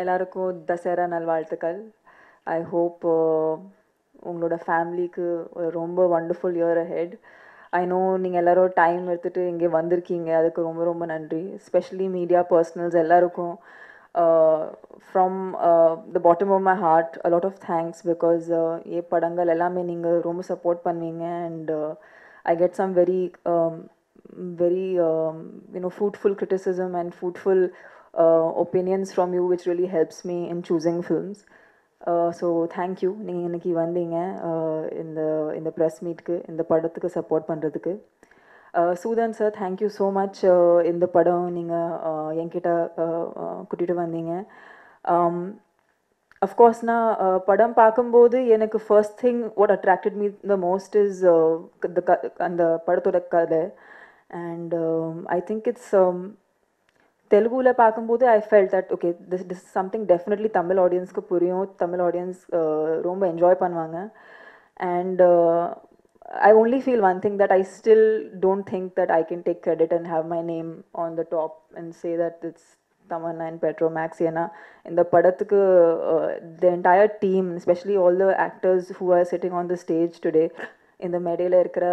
எல்லாருக்கும் தசரா நல்வாழ்த்துக்கள். I hope uh, உங்களோட ஃபேமிலிக்கு ரொம்ப wonderful year ahead I know நீங்கள் எல்லாரும் டைம் எடுத்துகிட்டு இங்கே வந்திருக்கீங்க. அதுக்கு ரொம்ப ரொம்ப நன்றி. ஸ்பெஷலி மீடியா பர்சனல்ஸ் எல்லாருக்கும் from the bottom of my heart lot of thanks because a படங்கள் எல்லாமே நீங்கள் ரொம்ப சப்போர்ட் பண்ணுவீங்க and I get some very very you know you criticism and criticism uh, opinions from you which really helps me in choosing films. Uh, so thank you. நீங்கள் இன்னைக்கு வந்தீங்க uh, இந்த இந்த ப்ரெஸ் மீட்க்கு இந்த படத்துக்கு சப்போர்ட் பண்ணுறதுக்கு Soodhan sir thank you so much இந்த படம் நீங்கள் uh, என்கிட்ட uh, கூட்டிகிட்டு வந்தீங்க. Um, அஃப்கோர்ஸ் நான் படம் பார்க்கும்போது எனக்கு first thing what attracted me the most is அந்த படத்தோட கதை. அண்ட் ஐ திங்க் இட்ஸ் தெலுங்குல பார்க்கும்போது I felt that okay this this something definitely Tamil ஆடியன்ஸ்க்கு புரியும் தமிழ் ஆடியன்ஸ் ரொம்ப என்ஜாய் பண்ணுவாங்க and I only feel one thing that I still don't think that I can take credit and have my name on the top and say that it's Tamannaah and Petromax ஏன்னா இந்த படத்துக்கு the entire team specially all the actors who are sitting on the stage today இந்த மேடையில் இருக்கிற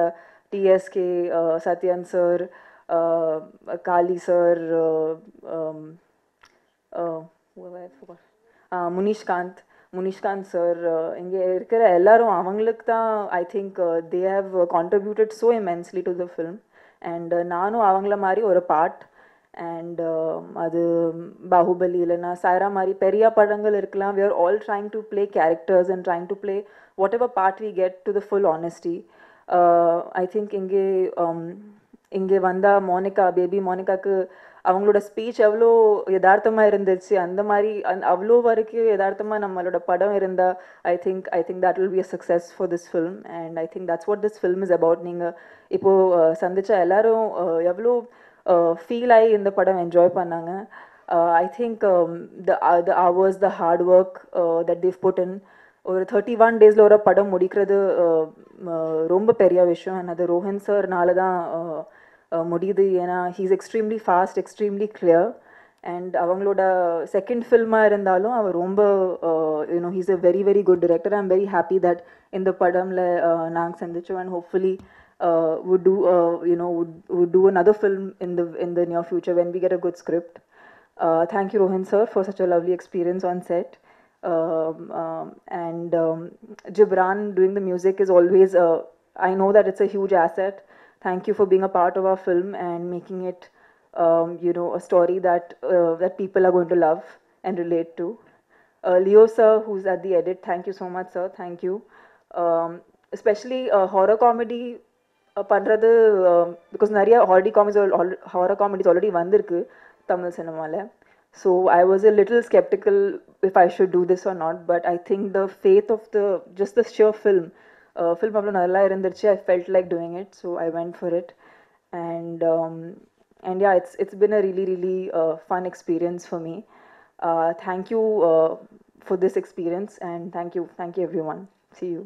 TSK Sathyan sir Kaali sir Munishkanth Munishkanth sir இங்கே இருக்கிற எல்லாரும் அவங்களுக்கு தான் I think they have contributed so immensely to the film and நானும் அவங்கள மாதிரி ஒரு பார்ட் அண்ட் அது பாகுபலி இல்லைனா சாயரா மாதிரி பெரிய படங்கள் இருக்கலாம் we are all trying to play characters and trying to play whatever part we get to the full honesty I think இங்கே இங்கே வந்தால் மோனிகா பேபி மோனிகாக்கு அவங்களோட ஸ்பீச் எவ்வளோ யதார்த்தமாக இருந்துச்சு. அந்த மாதிரி அந் அவ்வளோ வரைக்கும் யதார்த்தமாக நம்மளோட படம் இருந்தால் I think I think that will be a success for this film and I think that's what this film is about நீங்கள் இப்போது சந்தித்த எல்லாரும் எவ்வளோ ஃபீல் ஆகி இந்த படம் என்ஜாய் பண்ணாங்க. I think the the hours the hard work that they put in ஒரு தேர்ட்டி ஒன் டேஸில் ஒரு படம் முடிக்கிறது ரொம்ப பெரிய விஷயம். அண்ட் அது ரோஹன் சார்னால தான் முடியுது ஏன்னா he's extremely fast extremely clear and அவங்களோட செகண்ட் ஃபில்மாக இருந்தாலும் அவர் ரொம்ப you know he's a very very good director I am very happy that இந்த படமில் நாங்கள் சந்திச்சோம் and hopefully would do uh, you know would, would do another film in the in the near future when we get a good script uh, thank you rohan sir for such a lovely experience on set um, um, and um, Gibran doing the music is always, uh, I know that it's a huge asset. Thank you for being a part of our film and making it, um, you know, a story that uh, that people are going to love and relate to. Uh, Leo sir, who's at the edit, thank you so much, sir. Thank you. Um, especially uh, horror comedy பண்ணுறது because நிறைய horror comedies horror comedies already வந்திருக்கு தமிழ் சினிமாவில் So I was a little skeptical if I should do this or not, but I think the faith of the just the sheer film, ஃபில் பப்பில் நல்லா இருந்துருச்சு I felt like doing it so I went for it and and yeah it's it's been a really really fun experience for me thank you for this experience and thank you thank you everyone see you